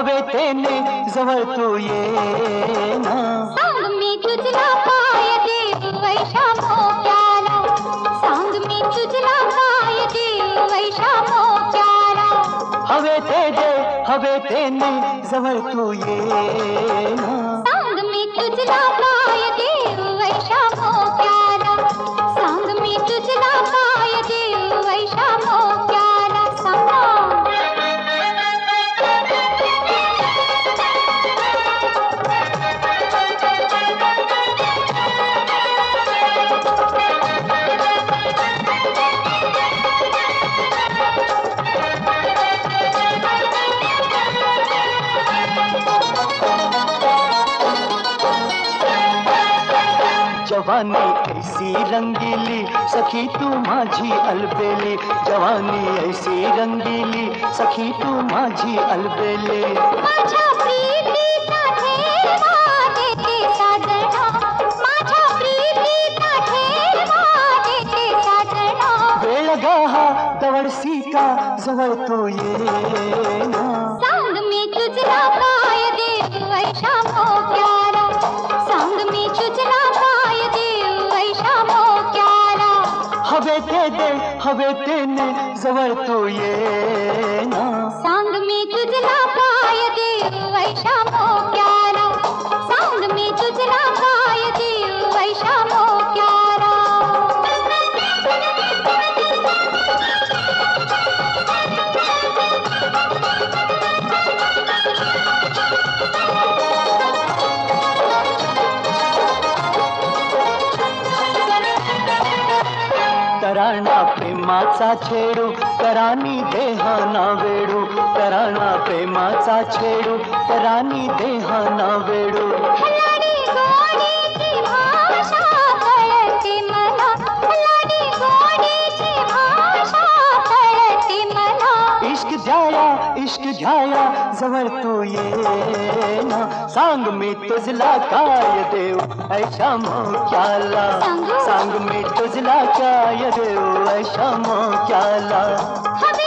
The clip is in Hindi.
हवे तेने जवर तू ये ना। सांग मी वैशा सांग मी वैशा हवे ते दे हवे तेने जवर तू ये ना। सांग में तुझला काय देव जवानी ऐसी रंगीली सखी तू माझी अलबेली। जवानी ऐसी रंगीली सखी तू माझी अलबेली। दवडसी का जवळ तू ये ना सांग मी तुझला काय देव वैशा ते दे हवे तेने जवर तो ये ना। सांग में तुझला तराणा प्रेमाचा छेडू करानी देहाना वेडू. तराणा प्रेमाचा छेडू करानी देहाना वेडू. इश्क झाला जबर तू ये ना। सांग में तुझला काय देव ऐशा मो क्याला सांग में तुझला काय देव ऐशा क्या हा